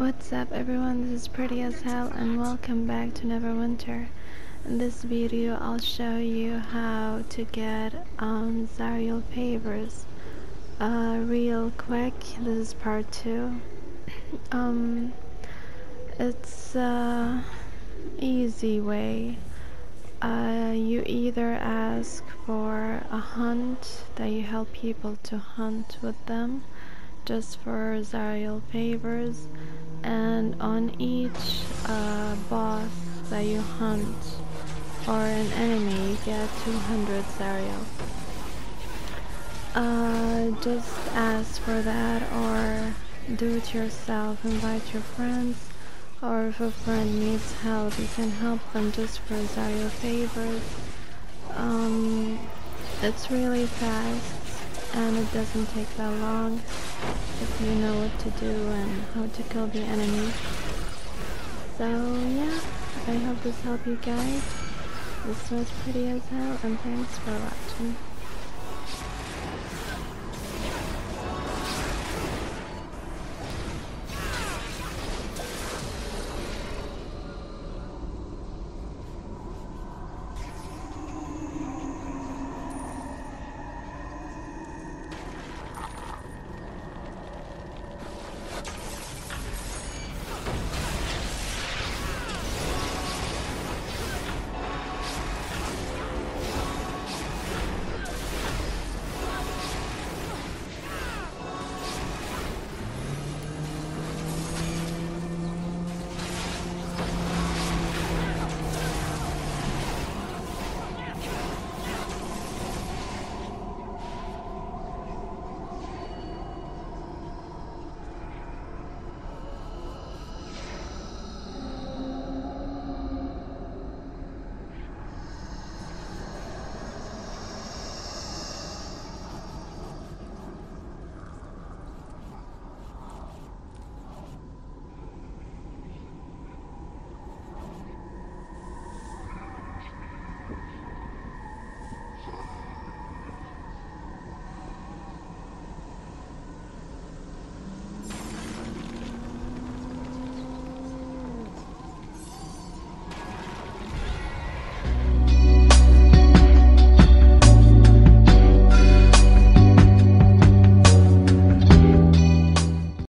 What's up everyone, this is Pretty as Hell and welcome back to Neverwinter. In this video I'll show you how to get um, Zariel Favors uh, real quick. This is part 2. um, it's a easy way. Uh, you either ask for a hunt that you help people to hunt with them just for Zariel favors and on each uh, boss that you hunt or an enemy you get 200 Zariel. Uh, just ask for that or do it yourself, invite your friends or if a friend needs help you can help them just for Zariel favors. Um, it's really fast and it doesn't take that long you know what to do and how to kill the enemy. So yeah, I hope this helped you guys. This was pretty as hell and thanks for watching.